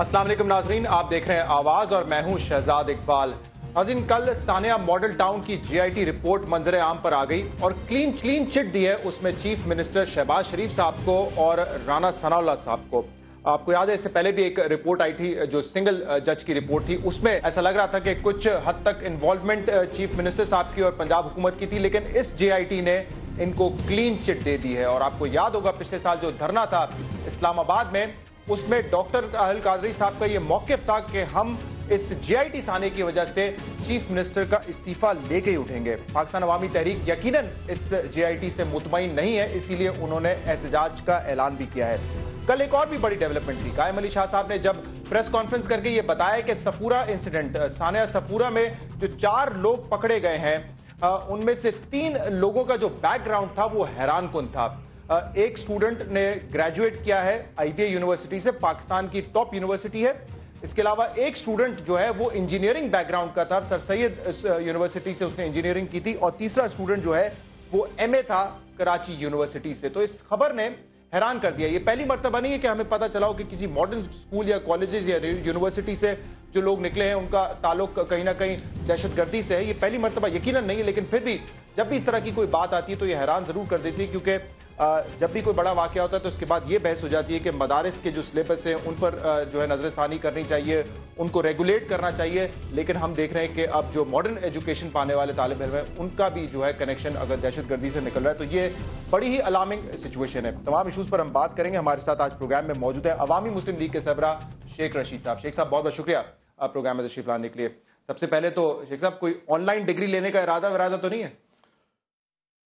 वालेकुम नाजरीन, आप देख रहे हैं आवाज़ और मैं हूँ शहजाद इकबाल। नाजरीन, कल सानिया मॉडल टाउन की जीआईटी रिपोर्ट मंजर आम पर आ गई और क्लीन क्लीन चिट दी है उसमें चीफ मिनिस्टर शहबाज शरीफ साहब को और राना सनाउल्ला साहब को। आपको याद है, इससे पहले भी एक रिपोर्ट आई थी, जो सिंगल जज की रिपोर्ट थी, उसमें ऐसा लग रहा था कि कुछ हद तक इन्वॉल्वमेंट चीफ मिनिस्टर साहब की और पंजाब हुकूमत की थी, लेकिन इस जेआईटी ने इनको क्लीन चिट दे दी है। और आपको याद होगा, पिछले साल जो धरना था इस्लामाबाद में उसमें डॉक्टर अहल कादरी साहब का यह मौकफ था कि हम इस जीआईटी आने की वजह से चीफ मिनिस्टर का इस्तीफा लेके ही उठेंगे। पाकिस्तान अवामी तहरीक यकीनन इस जीआईटी से मुतमिन नहीं है, इसीलिए उन्होंने एहतजाज का ऐलान भी किया है। कल एक और भी बड़ी डेवलपमेंट थी। कायम अली शाह साहब ने जब प्रेस कॉन्फ्रेंस करके ये बताया कि सफूरा इंसिडेंट सानिया सफूरा में जो चार लोग पकड़े गए हैं उनमें से तीन लोगों का जो बैकग्राउंड था वो हैरान कन था। एक स्टूडेंट ने ग्रेजुएट किया है आईटीआई यूनिवर्सिटी से, पाकिस्तान की टॉप यूनिवर्सिटी है। इसके अलावा एक स्टूडेंट जो है, वो इंजीनियरिंग बैकग्राउंड का था, सर सैयद यूनिवर्सिटी से उसने इंजीनियरिंग की थी। और तीसरा स्टूडेंट जो है, वो एमए था कराची यूनिवर्सिटी से। तो इस खबर ने हैरान कर दिया। ये पहली मरतबा नहीं है कि हमें पता चला हो कि किसी मॉडर्न स्कूल या कॉलेजेस या यूनिवर्सिटी से जो लोग निकले हैं, उनका ताल्लुक कहीं ना कहीं दहशतगर्दी से है। ये पहली मरतबा यकीन नहीं है, लेकिन फिर भी जब भी इस तरह की कोई बात आती है तो ये हैरान ज़रूर कर देती है, क्योंकि जब भी कोई बड़ा वाक़ होता है तो उसके बाद ये बहस हो जाती है कि मदारस के जो सिलेबस हैं, उन पर जो है नजरसानी करनी चाहिए, उनको रेगुलेट करना चाहिए। लेकिन हम देख रहे हैं कि अब जो मॉडर्न एजुकेशन पाने वाले तालब इम हैं, उनका भी जो है कनेक्शन अगर दहशत गर्दी से निकल रहा है तो ये बड़ी ही अलार्मिंग सिचुएशन है। तमाम इशूज़ पर हम बात करेंगे। हमारे साथ आज प्रोग्राम में मौजूद है अवामी मुस्लिम लीग के सरबरा शेख रशीद साहब। शेख साहब, बहुत बहुत शुक्रिया आप प्रोग्राम में तशरीफ़ लाने के लिए। सबसे पहले तो शेख साहब, कोई ऑनलाइन डिग्री लेने का इरादा विरादा तो नहीं है?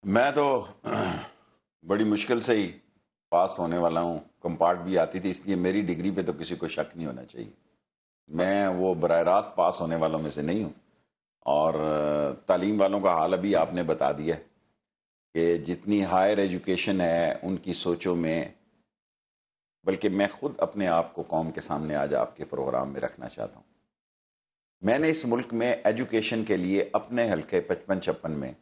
मैं तो बड़ी मुश्किल से ही पास होने वाला हूँ। कंपार्ट भी आती थी, इसलिए मेरी डिग्री पे तो किसी को शक नहीं होना चाहिए। मैं वो बर रास्त पास होने वालों में से नहीं हूँ। और तालीम वालों का हाल अभी आपने बता दिया कि जितनी हायर एजुकेशन है, उनकी सोचों में बल्कि मैं खुद अपने आप को कौम के सामने आज आपके प्रोग्राम में रखना चाहता हूँ। मैंने इस मुल्क में एजुकेशन के लिए अपने हल्के पचपन छप्पन में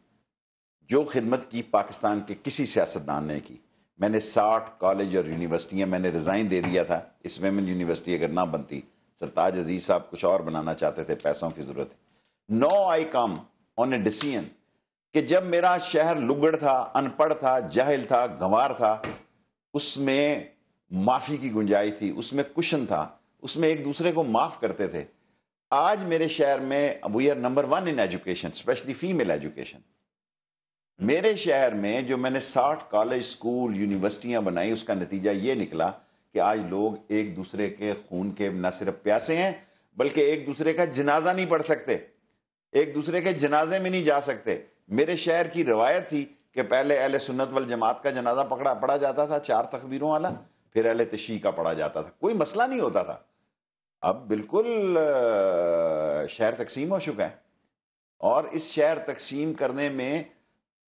जो खिदमत की पाकिस्तान के किसी सियासतदान ने की। मैंने साठ कॉलेज और यूनिवर्सिटियाँ मैंने रिज़ाइन दे दिया था। इस वेमन यूनिवर्सिटी अगर ना बनती, सरताज अज़ीज़ साहब कुछ और बनाना चाहते थे, पैसों की ज़रूरत no I come on a decision कि जब मेरा शहर लुगड़ था, अनपढ़ था, जाहिल था, गंवार था, उसमें माफ़ी की गुंजाइश थी, उसमें कुशन था, उसमें एक दूसरे को माफ़ करते थे। आज मेरे शहर में we are number one in education specially female education मेरे शहर में जो मैंने साठ कॉलेज स्कूल यूनिवर्सिटियाँ बनाई, उसका नतीजा ये निकला कि आज लोग एक दूसरे के खून के न सिर्फ़ प्यासे हैं, बल्कि एक दूसरे का जनाजा नहीं पढ़ सकते। एक दूसरे के जनाजे में नहीं जा सकते। मेरे शहर की रवायत थी कि पहले अहल सुन्नत वल जमात का जनाजा पकड़ा पड़ा जाता था, चार तकबीरों वाला, फिर अहल तशी का पढ़ा जाता था। कोई मसला नहीं होता था। अब बिल्कुल शहर तकसीम हो चुका है। और इस शहर तकसीम करने में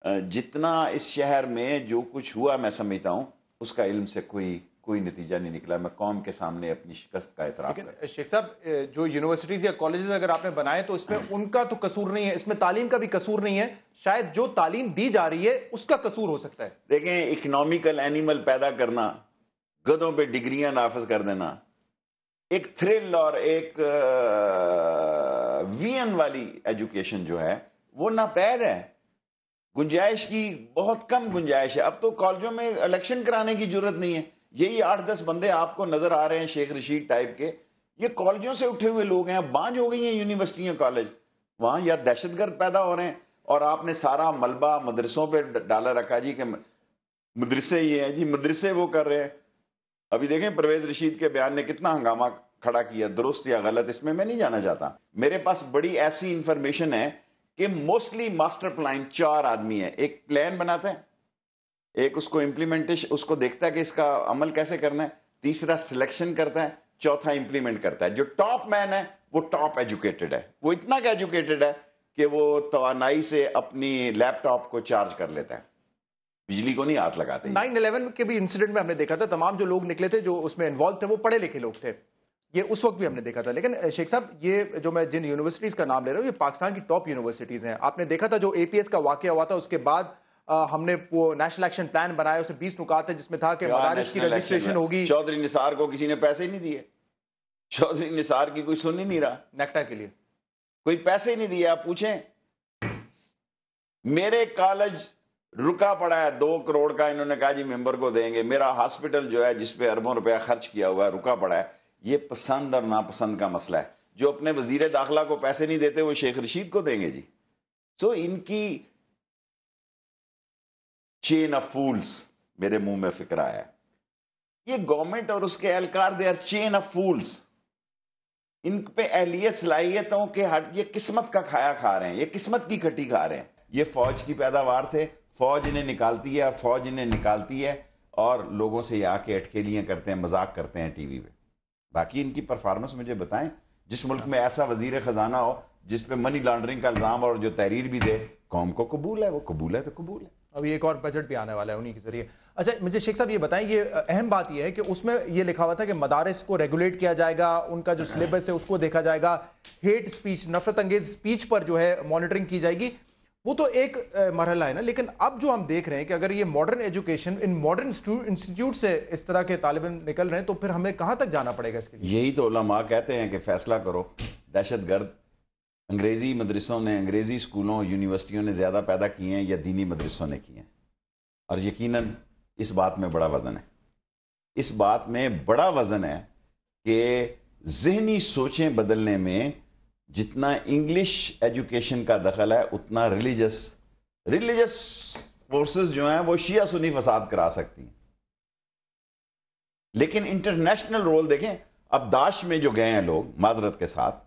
जितना इस शहर में जो कुछ हुआ मैं समझता हूँ उसका इल्म से कोई कोई नतीजा नहीं निकला। मैं कौम के सामने अपनी शिकस्त का एतराफ़ शेख साहब जो यूनिवर्सिटीज़ या कॉलेजेस अगर आपने बनाए तो इसमें उनका तो कसूर नहीं है इसमें तालीम का भी कसूर नहीं है। शायद जो तालीम दी जा रही है उसका कसूर हो सकता है। देखें इकोनॉमिकल एनिमल पैदा करना गधों पे डिग्रियाँ नाफज कर देना एक थ्रिल और एक वीएन वाली एजुकेशन जो है वो नापैद है। गुंजाइश की बहुत कम गुंजाइश है। अब तो कॉलेजों में इलेक्शन कराने की ज़रूरत नहीं है। यही आठ दस बंदे आपको नज़र आ रहे हैं शेख रशीद टाइप के। ये कॉलेजों से उठे हुए लोग हैं। बांझ हो गई हैं यूनिवर्सिटियाँ कॉलेज वहाँ या दहशतगर्द पैदा हो रहे हैं। और आपने सारा मलबा मदरसों पर डाला रखा जी के मदरसे ये हैं जी, मदरसे वो कर रहे हैं। अभी देखें परवेज रशीद के बयान ने कितना हंगामा खड़ा किया, दुरुस्त या गलत, इसमें मैं नहीं जाना चाहता। मेरे पास बड़ी ऐसी इंफॉर्मेशन है कि मोस्टली मास्टर प्लान चार आदमी है। एक प्लान बनाते हैं, एक उसको इम्प्लीमेंटेशन उसको देखता है कि इसका अमल कैसे करना है, तीसरा सिलेक्शन करता है, चौथा इंप्लीमेंट करता है। जो टॉप मैन है, वो टॉप एजुकेटेड है। वो इतना एजुकेटेड है कि वो तोानाई से अपनी लैपटॉप को चार्ज कर लेता है। बिजली को नहीं हाथ लगाते। नाइन इलेवन के भी इंसिडेंट में हमने देखा था, तमाम जो लोग निकले थे, जो उसमें इन्वॉल्व थे, वो पढ़े लिखे लोग थे। ये उस वक्त भी हमने देखा था। लेकिन शेख साहब ये जो मैं जिन यूनिवर्सिटीज का नाम ले रहा हूँ ये पाकिस्तान की टॉप यूनिवर्सिटीज हैं। आपने देखा था जो एपीएस का वाक्य हुआ था उसके बाद आ, हमने वो नेशनल एक्शन प्लान बनाया उसमें बीस नुकात है जिसमें था कि मदारिस की रजिस्ट्रेशन होगी। चौधरी निसार को किसी ने पैसे ही नहीं दिए। चौधरी निसार की कोई सुन ही नहीं रहा। नेक्टा के लिए। कोई पैसे ही नहीं दिए आप पूछें। मेरे कॉलेज रुका पड़ा है दो करोड़ का। इन्होंने कहा जी मेंबर को देंगे। मेरा हॉस्पिटल जो है जिसपे अरबों रुपया खर्च किया हुआ है रुका पड़ा है। ये पसंद और नापसंद का मसला है। जो अपने वज़ीर दाखिला को पैसे नहीं देते वो शेख रशीद को देंगे जी। सो so, इनकी चेन ऑफ़ फूल्स मेरे मुँह में फ़िक्र आया है। ये गवर्नमेंट और उसके एहलकार they are chain of fools इन पे अहलियत सलाहियतों के हट ये किस्मत का खाया खा रहे हैं ये किस्मत की खट्टी खा रहे हैं। ये फौज की पैदावार थे फौज इन्हें निकालती है फौज इन्हें निकालती है और लोगों से आके अटखेलियाँ करते हैं मज़ाक करते हैं टीवी पे बाकी इनकी परफॉर्मेंस मुझे बताएँ, जिस मुल्क में ऐसा वज़ीर ख़जाना हो, जिस पे मनी लॉन्ड्रिंग का इल्ज़ाम और जो तहरीर भी दे, कौम को कबूल है, वो कबूल है तो कबूल है। अभी एक और बजट भी आने वाला है उन्हीं के ज़रिए। अच्छा मुझे शेख साहब ये बताएँ, ये अहम बात ये है कि उसमें ये लिखा हुआ था कि मदारस को रेगुलेट किया जाएगा, उनका जो सिलेबस है उसको देखा जाएगा। हेट स्पीच नफरत अंगेज स्पीच पर जो है मॉनिटरिंग की जाएगी। वो तो एक मरहला है ना। लेकिन अब जो हम देख रहे हैं कि अगर ये modern education in modern institute से इस तरह के तालब निकल रहे हैं तो फिर हमें कहाँ तक जाना पड़ेगा इसके लिए? यही तो उलमा कहते हैं कि फैसला करो। दहशत गर्द अंग्रेज़ी मदरसों ने, अंग्रेज़ी स्कूलों यूनिवर्सिटियों ने ज़्यादा पैदा किए हैं या दीनी मदरसों ने किए हैं। और यकीन इस बात में बड़ा वज़न है। इस बात में बड़ा वज़न है कि जहनी सोचें बदलने में जितना इंग्लिश एजुकेशन का दखल है उतना रिलीजस रिलीजस फोर्सेस जो हैं वो शिया सुनी फसाद करा सकती हैं। लेकिन इंटरनेशनल रोल देखें अब दाश में जो गए हैं लोग माजरत के साथ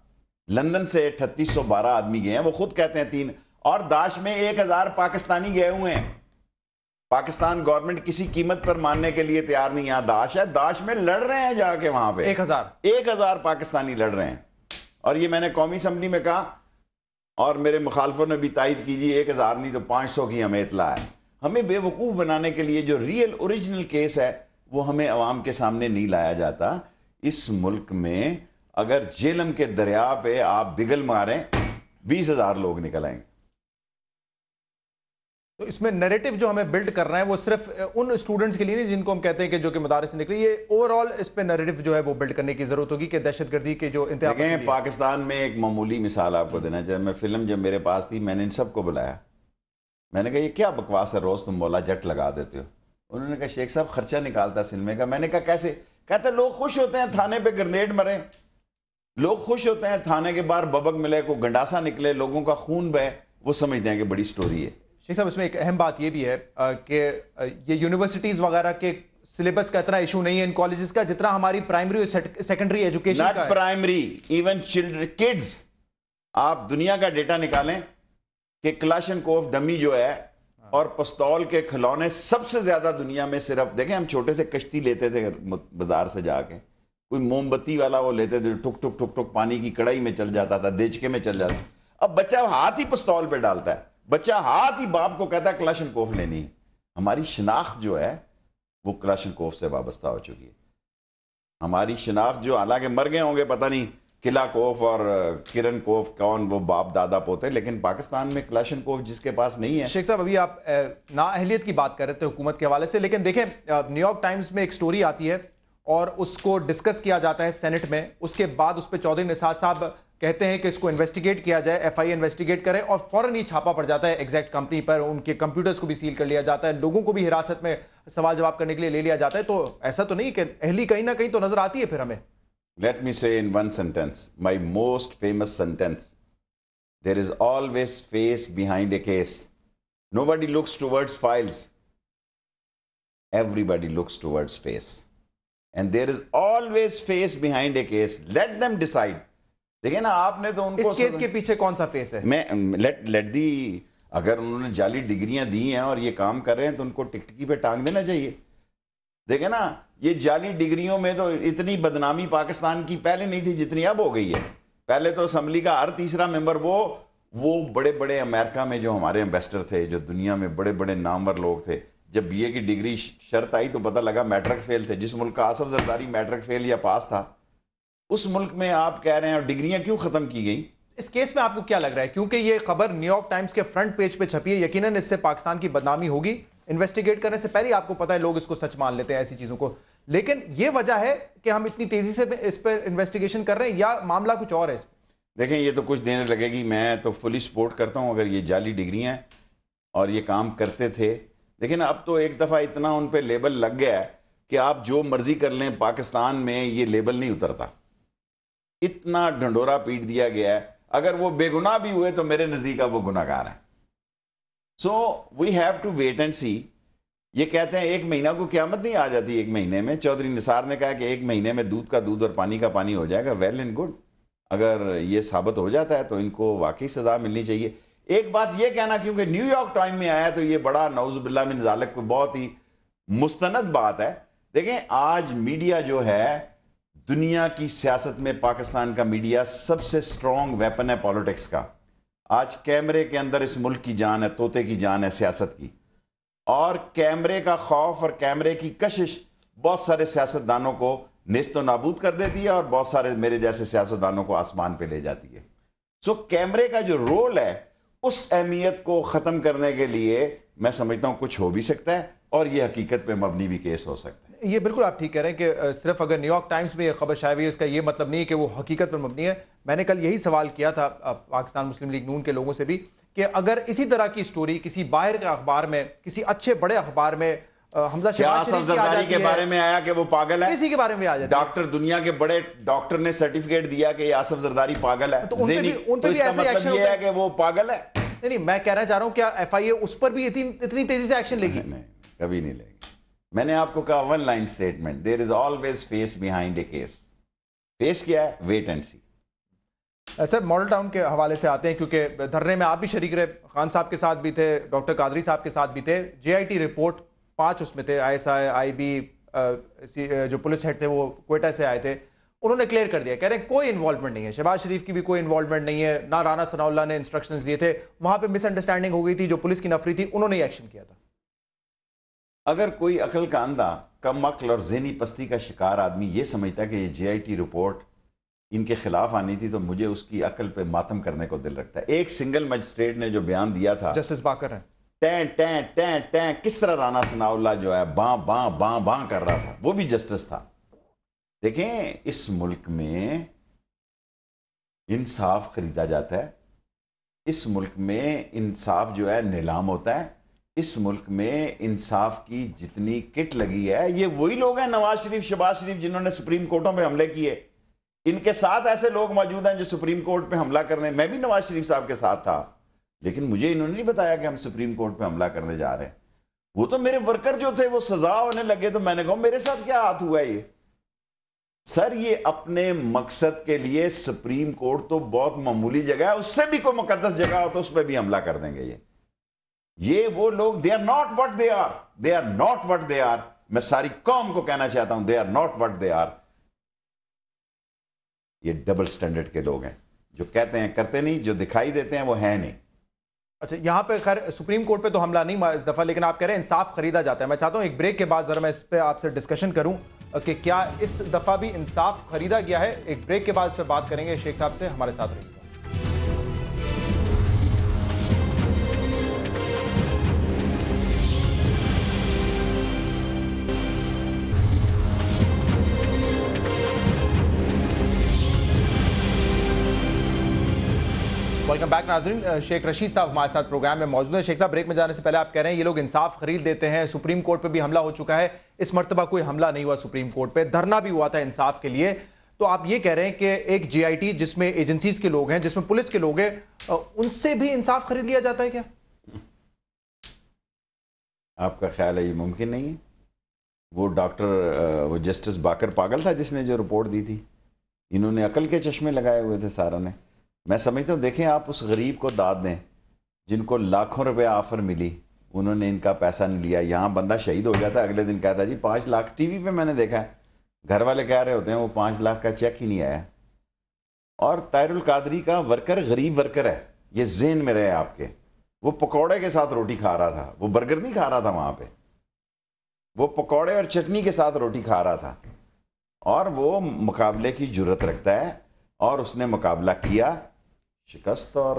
लंदन से अठतीस सौ बारह आदमी गए हैं वो खुद कहते हैं तीन और दाश में एक हज़ार पाकिस्तानी गए हुए हैं। पाकिस्तान गवर्नमेंट किसी कीमत पर मानने के लिए तैयार नहीं यहाँ दाश है दाश में लड़ रहे हैं जाके वहाँ पे। एक हज़ार। एक हज़ार पाकिस्तानी लड़ रहे हैं। और ये मैंने कौमी असम्बली में कहा, और मेरे मुखालफों ने भी तायद कीजिए एक हज़ार नहीं तो पाँच सौ की हमें इतला है। हमें बेवकूफ़ बनाने के लिए जो रियल ओरिजिनल केस है, वो हमें आवाम के सामने नहीं लाया जाता। इस मुल्क में अगर जेलम के दरिया पे आप बिगल मारें, बीस हज़ार लोग निकल आएँगे। तो इसमें नैरेटिव जो हमें बिल्ड कर रहे हैं, वो सिर्फ़ उन स्टूडेंट्स के लिए नहीं, जिनको हम कहते हैं कि जो कि मदारस से निकले, ये ओवरऑल इस पे नैरेटिव जो है वो बिल्ड करने की ज़रूरत होगी कि दहशतगर्दी के जो इंतज़ाम पाकिस्तान में एक मामूली मिसाल आपको देना चाहिए मैं फ़िल्म जब मेरे पास थी, मैंने इन सबको बुलाया। मैंने कहा, ये क्या बकवास है, रोज़ तुम बोला जट लगा देते हो? उन्होंने कहा, शेख साहब, खर्चा निकालता सिनेमे का। मैंने कहा, कैसे? कहते, लोग खुश होते हैं, थाने पर ग्रनेड मरे। लोग खुश होते हैं, थाने के बाहर बबक मिले को गंडासा निकले, लोगों का खून बहे। वो समझते हैं कि बड़ी स्टोरी है। शेख साहब इसमें एक अहम बात ये भी है कि ये यूनिवर्सिटीज वगैरह के सिलेबस का इतना इशू नहीं है इन कॉलेजेस का जितना हमारी प्राइमरी और secondary education not primary even children kids आप दुनिया का डेटा निकालें कि क्लाशन कोफ डमी जो है और पस्तौल के खिलौने सबसे ज़्यादा दुनिया में सिर्फ़ देखें हम छोटे थे कश्ती लेते थे बाज़ार से जाके। कोई मोमबत्ती वाला वो लेते थे टुक टुक टुक टुक पानी की कड़ाई में चल जाता था देचके में चल जाता अब बच्चा हाथ ही पस्तौल पे डालता है। बच्चा हाथ ही बाप को कहता है क्लाशन कोफ लेनी हमारी शनाख्त जो है, वो क्लाशन कोफ से वाबस्ता हो चुकी है। हमारी शनाख्त जो, हालाँकि मर गए होंगे, पता नहीं किला कोफ और किरण कोफ कौन, वो बाप दादा पोते, लेकिन पाकिस्तान में क्लाशन कोफ जिसके पास नहीं है। शेख साहब, अभी आप ना अहलियत की बात कर रहे थे हुकूमत के हवाले से, लेकिन देखें न्यूयॉर्क टाइम्स में एक स्टोरी आती है, और उसको डिस्कस किया जाता है सेनेट में। उसके बाद उस पर चौधरी निसार साहब कहते हैं कि इसको इन्वेस्टिगेट किया जाए एफआई इन्वेस्टिगेट करे और फ़ौरन ही छापा पड़ जाता है एग्जैक्ट कंपनी पर। उनके कंप्यूटर्स को भी सील कर लिया जाता है, लोगों को भी हिरासत में सवाल जवाब करने के लिए ले लिया जाता है। तो ऐसा तो नहीं कि अहली कहीं ना कहीं तो नज़र आती है फिर हमें। Let me say in one sentence my most famous sentence there is always face behind a case nobody looks towards files everybody looks towards face. And there is always face behind a case. Let them decide. देखिए ना आपने तो उनको इस case के पीछे कौन सा फेस है? मैं लेट लेट दी अगर उन्होंने जाली डिग्रियाँ दी हैं और ये काम कर रहे हैं तो उनको टिकटकी पे टांग देना चाहिए। देखे ना ये जाली डिग्रियों में तो इतनी बदनामी पाकिस्तान की पहले नहीं थी जितनी अब हो गई है। पहले तो असम्बली का हर तीसरा मेंबर वो वो बड़े बड़े अमेरिका में जो हमारे एम्बेसडर थे जो दुनिया में बड़े बड़े नामवर लोग थे जब बीए की डिग्री शर्त आई तो पता लगा मैट्रिक फेल थे। जिस मुल्क का आसफ जरदारी मैट्रिक फेल या पास था उस मुल्क में आप कह रहे हैं और डिग्रियाँ क्यों खत्म की गई? इस केस में आपको क्या लग रहा है? क्योंकि ये खबर न्यूयॉर्क टाइम्स के फ्रंट पेज पे छपी है। यकीनन इससे पाकिस्तान की बदनामी होगी। इन्वेस्टिगेट करने से पहले आपको पता है लोग इसको सच मान लेते हैं ऐसी चीज़ों को। लेकिन ये वजह है कि हम इतनी तेज़ी से इस पर इन्वेस्टिगेशन कर रहे हैं या मामला कुछ और है देखें ये तो कुछ देने लगेगी। मैं तो फुली सपोर्ट करता हूँ अगर ये जाली डिग्री हैं और ये काम करते थे। लेकिन अब तो एक दफ़ा इतना उन पर लेबल लग गया है कि आप जो मर्ज़ी कर लें पाकिस्तान में ये लेबल नहीं उतरता। इतना ढंडोरा पीट दिया गया है। अगर वो बेगुनाह भी हुए तो मेरे नज़दीक अब वो गुनागार हैं। So we have to wait and see ये कहते हैं, एक महीना को क्यामत नहीं आ जाती एक महीने में। चौधरी निसार ने कहा कि एक महीने में दूध का दूध और पानी का पानी हो जाएगा। वेल एंड गुड अगर ये साबित हो जाता है तो इनको वाकई सजा मिलनी चाहिए। एक बात ये कहना, क्योंकि न्यूयॉर्क टाइम में आया तो ये बड़ा नौजुबिल्ला मिन जालक को बहुत ही मुस्तनद बात है। देखें, आज मीडिया जो है दुनिया की सियासत में पाकिस्तान का मीडिया सबसे स्ट्रॉन्ग वेपन है पॉलिटिक्स का। आज कैमरे के अंदर इस मुल्क की जान है, तोते की जान है, सियासत की। और कैमरे का खौफ और कैमरे की कशिश बहुत सारे सियासतदानों को नस्त तो नाबूद कर देती है और बहुत सारे मेरे जैसे सियासतदानों को आसमान पर ले जाती है। सो कैमरे का जो रोल है, उस अहमियत को ख़त्म करने के लिए मैं समझता हूँ कुछ हो भी सकता है और ये हकीकत पर मबनी भी केस हो सकता है। ये बिल्कुल आप ठीक कह रहे हैं कि सिर्फ़ अगर न्यूयॉर्क टाइम्स में यह खबर शाये हुई है इसका ये मतलब नहीं है कि वो हकीकत पर मबनी है। मैंने कल यही सवाल किया था पाकिस्तान मुस्लिम लीग नून के लोगों से भी कि अगर इसी तरह की स्टोरी किसी बाहर के अखबार में किसी अच्छे बड़े अखबार में हमजा जरदारी के बारे में आया कि वो पागल है? किसी के बारे में आ जाए डॉक्टर दुनिया के बड़े डॉक्टर ने सर्टिफिकेट दिया कि आसफ जरदारी पागल है। तो उन पे भी, उन पे तो भी ऐसे मतलब ये है कि वो पागल है? नहीं नहीं मैं कहना चाह रहा हूँ क्या एफआईए उस पर भी इतनी इतनी तेज़ी से एक्शन लेगी? नहीं कभी नहीं लेगी। मैंने आपको कहा one line statement there is always face behind a case face क्या है? Wait and see sir Model Town के हवाले से आते हैं क्योंकि धरने में आप भी शरीक रहे, खान साहब के साथ भी थे, डॉक्टर कादरी साहब के साथ भी थे। जेआईटी रिपोर्ट पाँच उसमें थे आईएसआई आईबी जो पुलिस हेड थे वो कोयटा से आए थे। उन्होंने क्लियर कर दिया। कह रहे हैं, कोई इन्वॉल्वमेंट नहीं है। शहबाज शरीफ की भी कोई इन्वॉल्वमेंट नहीं है। ना राना सनाउल्ला ने इंस्ट्रक्शंस दिए थे। वहाँ पे मिसअंडरस्टैंडिंग हो गई थी, जो पुलिस की नफरी थी, उन्होंने एक्शन किया था। अगर कोई अकल का अंधा कम अकल और जहनी पस्ती का शिकार आदमी ये समझता कि ये जेआईटी रिपोर्ट इनके खिलाफ आनी थी तो मुझे उसकी अकल पे मातम करने को दिल रखता है। एक सिंगल मजिस्ट्रेट ने जो बयान दिया था जस्टिस बाकर है। टैं टैं टैं टैं किस तरह राना सनाउल्ला जो है बां बां बां बां कर रहा था वो भी जस्टिस था। देखें इस मुल्क में इंसाफ खरीदा जाता है इस मुल्क में इंसाफ जो है नीलाम होता है इस मुल्क में इंसाफ की जितनी किट लगी है, ये वही लोग हैं नवाज़ शरीफ, शबाज शरीफ, जिन्होंने सुप्रीम कोर्टों पे हमले किए। इनके साथ ऐसे लोग मौजूद हैं जो सुप्रीम कोर्ट पे हमला करने, मैं भी नवाज़ शरीफ साहब के साथ था, लेकिन मुझे इन्होंने नहीं बताया कि हम सुप्रीम कोर्ट पे हमला करने जा रहे हैं। वो तो मेरे वर्कर जो थे, वो सजा होने लगे तो मैंने कहा, मेरे साथ क्या हाथ हुआ ये? सर, ये अपने मकसद के लिए सुप्रीम कोर्ट तो बहुत मामूली जगह है, उससे भी कोई मुकदस जगह हो तो उस पर भी हमला कर देंगे ये। ये वो लोग they are not what they are they are not what they are मैं सारी कौम को कहना चाहता हूँ they are not what they are ये डबल स्टैंडर्ड के लोग हैं, जो कहते हैं, करते नहीं, जो दिखाई देते हैं, वो है नहीं। अच्छा यहाँ पे खैर, सुप्रीम कोर्ट पे तो हमला नहीं इस दफ़ा, लेकिन आप कह रहे हैं इंसाफ खरीदा जाता है। मैं चाहता हूँ एक ब्रेक के बाद ज़रा मैं इस पर आपसे डिस्कशन करूँ कि क्या इस दफ़ा भी इंसाफ खरीदा गया है? एक ब्रेक के बाद इस पर बात करेंगे, शेख साहब से हमारे साथ रहिए। वेलकम बैक नाजरीन शेख रशीद साहब हमारे साथ प्रोग्राम में मौजूद है। शेख साहब, ब्रेक में जाने से पहले आप कह रहे हैं, ये लोग इंसाफ खरीद देते हैं, सुप्रीम कोर्ट पे भी हमला हो चुका है। इस मरतबा कोई हमला नहीं हुआ सुप्रीम कोर्ट पे, धरना भी हुआ था इंसाफ के लिए। तो आप ये कह रहे हैं कि एक जीआईटी जिसमें एजेंसीज के लोग हैं, जिसमें पुलिस के लोग हैं उनसे भी इंसाफ खरीद लिया जाता है क्या? आपका ख्याल है, ये मुमकिन नहीं है? वो डॉक्टर वो जस्टिस बाकर पागल था जिसने जो रिपोर्ट दी थी। इन्होंने अकल के चश्मे लगाए हुए थे सारा ने। मैं समझता हूँ, देखें, आप उस गरीब को दाद दें, जिनको लाखों रुपए ऑफ़र मिली। उन्होंने इनका पैसा नहीं लिया। यहाँ बंदा शहीद हो जाता है अगले दिन कहता, जी, पाँच लाख टीवी पे मैंने देखा है। घर वाले कह रहे होते हैं, वो पाँच लाख का चेक ही नहीं आया। और तायरुल कादरी का वर्कर गरीब वर्कर है। ये जेन में रहे आपके। वो पकौड़े के साथ रोटी खा रहा था। वो बर्गर नहीं खा रहा था वहाँ पे। वो पकौड़े और चटनी के साथ रोटी खा रहा था। और वो मुकाबले की ज़रूरत रखता है, और उसने मुकाबला किया। शिकस्त और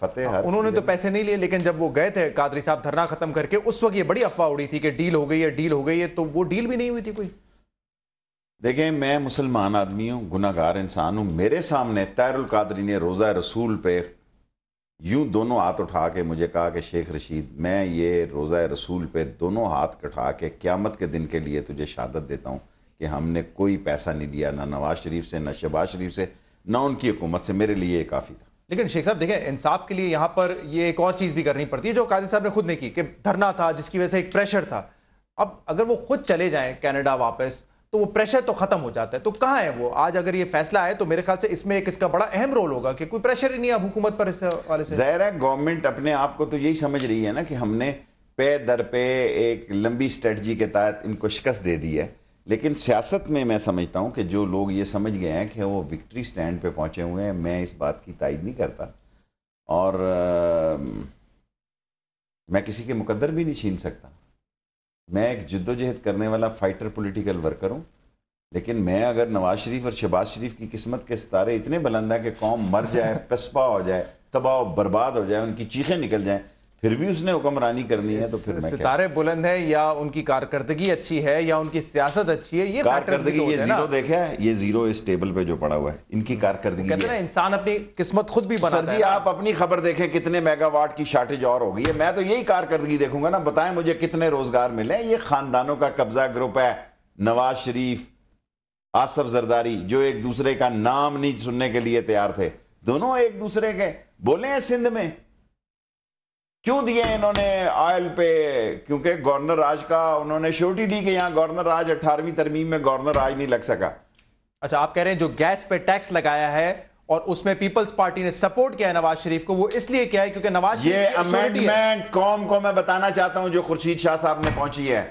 फतेह हाँ, उन्होंने तो पैसे नहीं लिए लेकिन जब वो गए थे कादरी साहब धरना खत्म करके उस वक्त ये बड़ी अफवाह उड़ी थी कि डील हो गई है डील हो गई है तो वो डील भी नहीं हुई थी कोई। देखें मैं मुसलमान आदमी हूँ गुनागार इंसान हूँ मेरे सामने तैरुल कादरी ने रोज़ा रसूल पे यूँ दोनों हाथ उठा के मुझे कहा कि शेख रशीद मैं ये रोज़ा रसूल पे दोनों हाथ कटा के क़्यामत के दिन के लिए तुझे शहादत देता हूँ कि हमने कोई पैसा नहीं दिया ना नवाज़ शरीफ से ना शहबाज शरीफ से ना उनकी हुकूमत से मेरे लिए काफ़ी था। लेकिन शेख साहब देखें इंसाफ के लिए यहाँ पर ये एक और चीज़ भी करनी पड़ती है जो काजी साहब ने खुद ने की कि धरना था जिसकी वजह से एक प्रेशर था। अब अगर वो खुद चले जाएँ कनाडा वापस तो वो प्रेशर तो खत्म हो जाता है। तो कहाँ है वो? आज अगर ये फैसला आए तो मेरे ख्याल से इसमें एक इसका बड़ा अहम रोल होगा कि कोई प्रेशर ही नहीं अब हुकूमत पर इस वाले से। ज़ाहिर है गवर्नमेंट अपने आप को तो यही समझ रही है ना कि हमने पे दर पे एक लंबी स्ट्रेटजी के तहत इनको शिकस्त दे दी है। लेकिन सियासत में मैं समझता हूँ कि जो लोग ये समझ गए हैं कि वो विक्ट्री स्टैंड पे पहुँचे हुए हैं मैं इस बात की तायद नहीं करता। और आ, मैं किसी के मुकद्दर भी नहीं छीन सकता। मैं एक जद्दोजहद करने वाला फाइटर पॉलिटिकल वर्कर हूँ लेकिन मैं अगर नवाज़ शरीफ और शहबाज शरीफ की किस्मत के सितारे इतने बुलंद हैं कि कौम मर जाए पसपा हो जाए तबाह बर्बाद हो जाए उनकी चीखें निकल जाएँ फिर भी उसने हुक्मरानी करनी है तो फिर मैं सितारे बुलंद है या उनकी कारकर्दगी अच्छी है या उनकी सियासत अच्छी है ये कारकर्दगी तो ये ज़ीरो देखा है ये ज़ीरो इस टेबल पे जो पड़ा हुआ है इनकी कारकर्दगी कहते हैं इंसान अपनी किस्मत खुद भी बना सर जी आप अपनी खबर देखें कितने मेगावाट की शार्टेज और हो गई है मैं तो यही कारकर्दगी देखूँगा ना बताएँ मुझे कितने रोज़गार मिले ये खानदानों का कब्जा ग्रुप है नवाज़ शरीफ आसफ जरदारी जो एक दूसरे का नाम नहीं सुनने के लिए तैयार थे। दोनों एक दूसरे के बोले हैं सिंध में। क्यों दिए इन्होंने ऑयल पे? क्योंकि गवर्नर राज का उन्होंने श्योरिटी दी कि यहाँ गवर्नर राज अठारहवीं तरमीम में गवर्नर राज नहीं लग सका। अच्छा आप कह रहे हैं जो गैस पे टैक्स लगाया है और उसमें पीपल्स पार्टी ने सपोर्ट किया है नवाज़ शरीफ को वो इसलिए किया है क्योंकि नवाज़ ये अमेंडमेंट कौम को मैं बताना चाहता हूँ जो खुर्शीद शाह साहब ने पहुँची है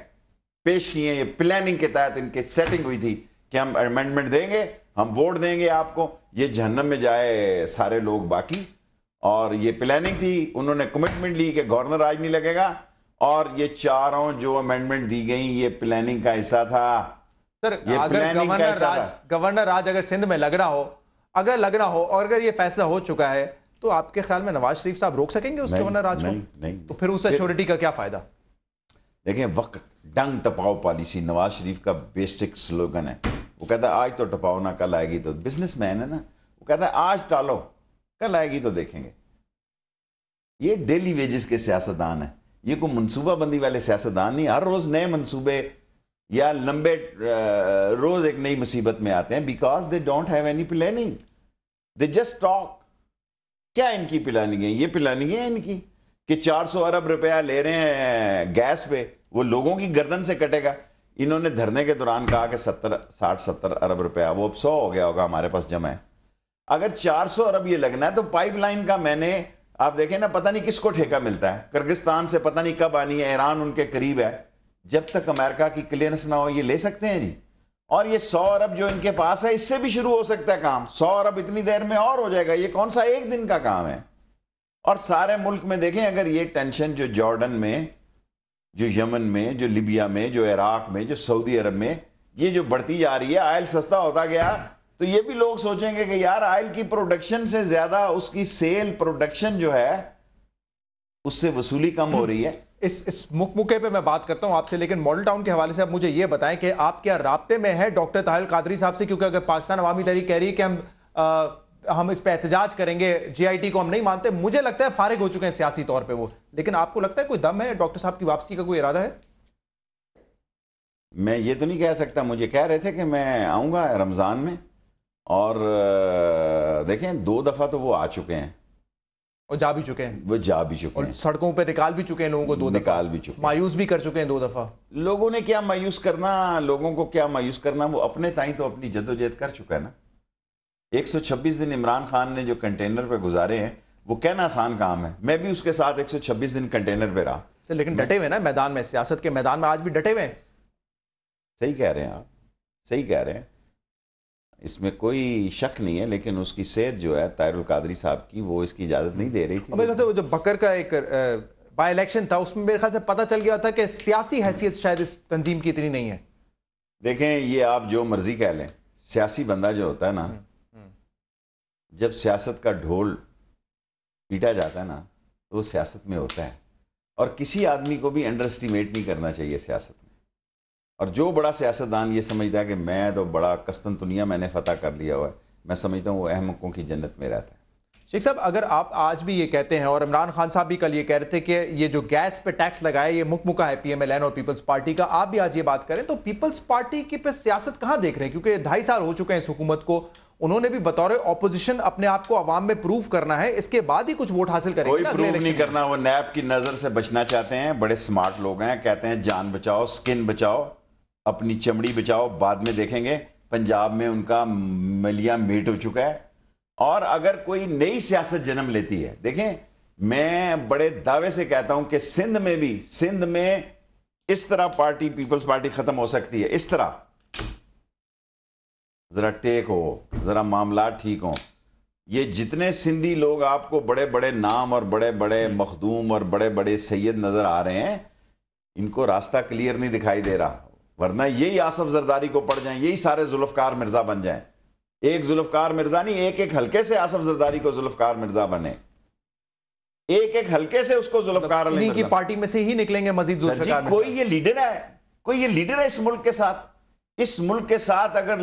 पेश किए ये प्लानिंग के तहत इनके सेटिंग हुई थी कि हम अमेंडमेंट देंगे हम वोट देंगे आपको ये जहन्नम में जाए सारे लोग बाकी। और ये प्लानिंग थी उन्होंने कमिटमेंट ली कि गवर्नर आज नहीं लगेगा और ये चारों जो अमेंडमेंट दी गई ये प्लानिंग का हिस्सा था। सर ये अगर गवर्नर राज गवर्नर राज अगर सिंध में लग रहा हो अगर लग रहा हो और अगर ये फैसला हो चुका है तो आपके ख्याल में नवाज़ शरीफ साहब रोक सकेंगे उस गवर्नर राज को? नहीं तो फिर उस श्योरिटी का क्या फ़ायदा? देखिए वक्त डंग टपाओ पॉलिसी नवाज़ शरीफ का बेसिक स्लोगन है। वो कहता है आज तो टपाओ ना कल आएगी तो बिजनेसमैन है ना। वो कहता है आज टालो कल आएगी तो देखेंगे। ये डेली वेजेस के सियासतदान है। ये कोई मनसूबाबंदी वाले सियासतदान नहीं, हर रोज नए मनसूबे या लंबे रोज एक नई मुसीबत में आते हैं because they don't have any planning they just talk क्या इनकी प्लानिंग है? ये प्लानिंग है इनकी कि 400 अरब रुपया ले रहे हैं गैस पे, वो लोगों की गर्दन से कटेगा। इन्होंने धरने के दौरान कहा कि सत्तर, साठ सत्तर अरब रुपया, वो अब सौ हो गया होगा हमारे पास जमा है। अगर 400 अरब ये लगना है तो पाइपलाइन का मैंने, आप देखें ना, पता नहीं किसको ठेका मिलता है। किर्गिस्तान से पता नहीं कब आनी है, ईरान उनके करीब है। जब तक अमेरिका की क्लियरेंस ना हो, ये ले सकते हैं जी। और ये सौ अरब जो इनके पास है, इससे भी शुरू हो सकता है काम। सौ अरब इतनी देर में और हो जाएगा। ये कौन सा एक दिन का काम है? और सारे मुल्क में देखें, अगर ये टेंशन जो जॉर्डन में, जो यमन में, जो लिबिया में, जो इराक में, जो सऊदी अरब में, ये जो बढ़ती जा रही है, आयल सस्ता होता गया तो ये भी लोग सोचेंगे कि यार आयल की प्रोडक्शन से ज़्यादा उसकी सेल प्रोडक्शन जो है उससे वसूली कम हो रही है। इस इस मुख मुके पे मैं बात करता हूँ आपसे लेकिन मॉडल टाउन के हवाले से आप मुझे ये बताएँ कि आप क्या रबते में है डॉक्टर ताहिल कादरी साहब से? क्योंकि अगर पाकिस्तान अवामी तहरीक कह रही है कि हम आ, हम इस पर एहतजाज करेंगे जीआईटी को हम नहीं मानते मुझे लगता है फारिग हो चुके हैं सियासी तौर पर वो। लेकिन आपको लगता है कोई दम है डॉक्टर साहब की वापसी का कोई इरादा है? मैं ये तो नहीं कह सकता मुझे कह रहे थे कि मैं आऊँगा रमज़ान में। और देखें दो दफ़ा तो वो आ चुके हैं। और जा भी चुके हैं। वो जा भी चुके हैं। सड़कों पे निकाल भी चुके हैं लोगों को दो निकाल भी चुके मायूस भी कर चुके हैं दो दफ़ा। लोगों ने क्या मायूस करना लोगों को क्या मायूस करना वो अपने ताई तो अपनी जद्दोजहद कर चुका है ना। 126 दिन इमरान खान ने जो कंटेनर पे गुजारे हैं वो कहना आसान काम है। मैं भी उसके साथ 126 दिन कंटेनर पे रहा। तो लेकिन डटे हुए ना मैदान में सियासत के मैदान में आज भी डटे हुए हैं? सही कह रहे हैं आप। सही कह रहे हैं। इसमें कोई शक नहीं है लेकिन उसकी सेहत जो है तायरुल कादरी साहब की वो इसकी इजाज़त नहीं दे रही थी। तो जो बकर का एक बाई इलेक्शन था उसमें मेरे ख्याल से पता चल गया था कि सियासी हैसियत शायद इस तंजीम की इतनी नहीं है। देखें ये आप जो मर्ज़ी कह लें सियासी बंदा जो होता है ना हम्म, हम्म। जब सियासत का ढोल पीटा जाता है ना तो वो सियासत में होता है। और किसी आदमी को भी अंडर एस्टिमेट नहीं करना चाहिए सियासत में। और जो बड़ा सियासतदान ये समझता है कि मैं तो बड़ा कस्तन दुनिया मैंने फतह कर लिया हुआ है। मैं समझता हूँ वो अहमकों की जन्नत में रहता है। शेख साहब अगर आप आज भी ये कहते हैं और इमरान खान साहब भी कल ये कह रहे थे कि ये जो गैस पे टैक्स लगाया ये मुकमुका है पीएमएलएन और पीपल्स पार्टी का आप भी आज ये बात करें तो पीपल्स पार्टी की पे सियासत कहाँ देख रहे हैं? क्योंकि ढाई साल हो चुके हैं इस हुकूमत को उन्होंने भी बतौर ऑपोजिशन अपने आप को अवाम में प्रूव करना है इसके बाद ही कुछ वोट हासिल करेंगे कोई प्रूव नहीं करना वो नैब की नज़र से बचना चाहते हैं बड़े स्मार्ट लोग हैं कहते हैं जान बचाओ स्किन बचाओ। अपनी चमड़ी बचाओ, बाद में देखेंगे। पंजाब में उनका मलिया मीट हो चुका है। और अगर कोई नई सियासत जन्म लेती है, देखें, मैं बड़े दावे से कहता हूँ कि सिंध में भी, सिंध में इस तरह पार्टी, पीपल्स पार्टी खत्म हो सकती है, इस तरह। ज़रा टेक हो, ज़रा मामला ठीक हो। ये जितने सिंधी लोग आपको बड़े बड़े नाम और बड़े बड़े मखदूम और बड़े बड़े सैयद नज़र आ रहे हैं, इनको रास्ता क्लियर नहीं दिखाई दे रहा। वरना यही आसफ जरदारी को पड़ जाएँ यही सारे जुल्फकार मिर्ज़ा बन जाएँ। एक जुल्फकार मिर्ज़ा नहीं एक एक हल्के से आसफ जरदारी को जुल्फकार मिर्ज़ा बने। एक एक हल्के से उसको जुल्फकार मतलब की पार्टी में से ही निकलेंगे मजीद कोई ये लीडर है कोई ये लीडर है इस मुल्क के साथ? इस मुल्क के साथ अगर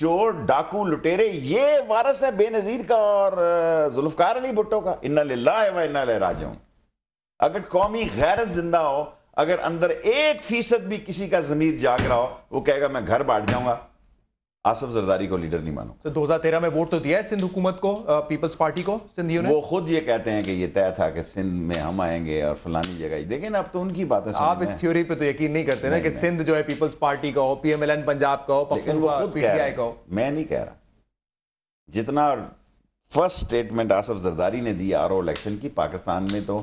चोर डाकू लुटेरे ये वारस है बेनजीर का और जुल्फकार अली भुट्टो का। इन्ना ला है वह इन्ना राजू अगर कौमी गैरत ज़िंदा हो अगर अंदर एक फ़ीसद भी किसी का जमीर जाग रहा हो वो कहेगा मैं घर बांट जाऊँगा। आसफ जरदारी को लीडर नहीं मानो। तो 2013 में वोट तो दिया है सिंध हुकूमत को पीपल्स पार्टी को सिंधियों ने? वो खुद ये कहते हैं कि ये तय था कि सिंध में हम आएँगे और फलानी जगह देखें ना अब तो उनकी बात है आप इस थ्योरी पे तो यकीन नहीं करते ना कि सिंध जो है पीपल्स पार्टी का हो पीएमएलएन पंजाब का हो लेकिन वो खुद पीटीआई का हो। मैं नहीं कह रहा। जितना फ़र्स्ट स्टेटमेंट आसफ जरदारी ने दी आर इलेक्शन की पाकिस्तान में तो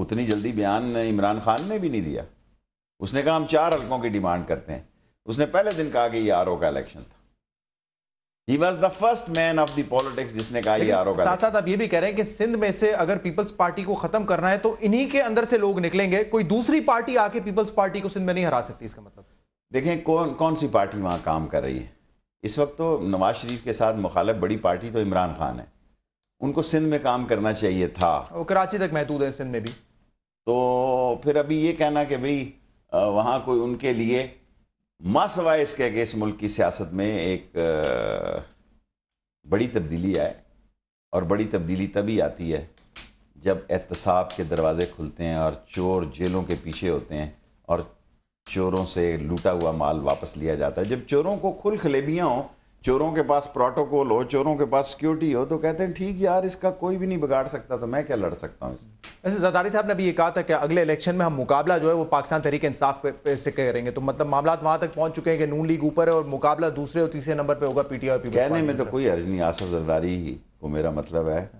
उतनी जल्दी बयान इमरान खान ने भी नहीं दिया। उसने कहा हम चार हल्कों की डिमांड करते हैं। उसने पहले दिन कहा कि ये आर का इलेक्शन था। He was the first man of the politics जिसने कहा ये आरोप साथ साथ आप ये भी कह रहे हैं कि सिंध में से अगर पीपल्स पार्टी को खत्म करना है तो इन्हीं के अंदर से लोग निकलेंगे। कोई दूसरी पार्टी आके पीपल्स पार्टी को सिंध में नहीं हरा सकती इसका मतलब? देखें कौन कौन सी पार्टी वहाँ काम कर रही है? इस वक्त तो नवाज़ शरीफ के साथ मुखालफ बड़ी पार्टी तो इमरान खान है। उनको सिंध में काम करना चाहिए था। वो कराची तक महदूद है सिंध में भी। तो फिर अभी ये कहना कि भाई वहाँ कोई उनके लिए माँ सवाए इसके कि इस मुल्क की सियासत में एक बड़ी तब्दीली आए और बड़ी तब्दीली तभी आती है जब एहतसाब के दरवाज़े खुलते हैं और चोर जेलों के पीछे होते हैं और चोरों से लूटा हुआ माल वापस लिया जाता है। जब चोरों को खुल खलेबियाँ हों, चोरों के पास प्रोटोकॉल हो, चोरों के पास सिक्योरिटी हो तो कहते हैं, ठीक यार, इसका कोई भी नहीं बिगाड़ सकता तो मैं क्या लड़ सकता हूँ वैसे जरदारी साहब ने भी ये कहा था कि अगले इलेक्शन में हम मुकाबला जो है वो पाकिस्तान तरीके इंसाफ पे, से करेंगे। तो मतलब मामला वहाँ तक पहुँच चुके हैं कि नून लीग ऊपर है और मुकाबला दूसरे और तीसरे नंबर पर होगा पीटीआई कहने में तो कोई अर्ज़ नहीं आसफ जरदारी ही को मेरा मतलब है।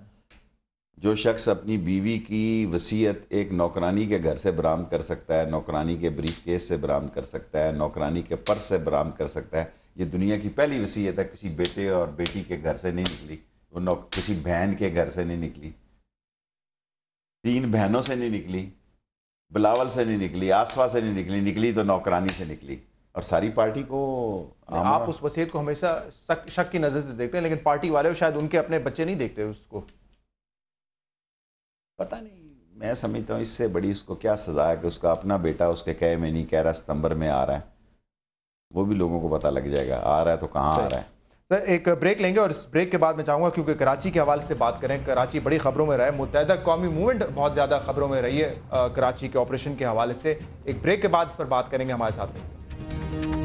जो शख्स अपनी बीवी की वसीयत एक नौकरानी के घर से बरामद कर सकता है नौकरानी के ब्रीफ केस से बरामद कर सकता है नौकरानी के पर्स से बरामद कर सकता है ये दुनिया की पहली वसीयत है किसी बेटे और बेटी के घर से नहीं निकली वो नौ किसी बहन के घर से नहीं निकली। तीन बहनों से नहीं निकली बिलावल से नहीं निकली आसफा से नहीं निकली निकली तो नौकरानी से निकली। और सारी पार्टी को आप उस वसीयत को हमेशा शक, शक की नज़र से देखते हैं लेकिन पार्टी वाले शायद उनके अपने बच्चे नहीं देखते उसको। पता नहीं मैं समझता हूँ इससे बड़ी उसको क्या सजा है कि उसका अपना बेटा उसके कह में नहीं कह रहा सितंबर में आ रहा है। वो भी लोगों को पता लग जाएगा आ रहा है तो कहाँ आ रहा है। सर, एक ब्रेक लेंगे और इस ब्रेक के बाद मैं चाहूँगा क्योंकि कराची के हवाले से बात करें, कराची बड़ी खबरों में रहे। मुतहदा कौमी मूवमेंट बहुत ज़्यादा खबरों में रही है कराची के ऑपरेशन के हवाले से। एक ब्रेक के बाद इस पर बात करेंगे हमारे साथ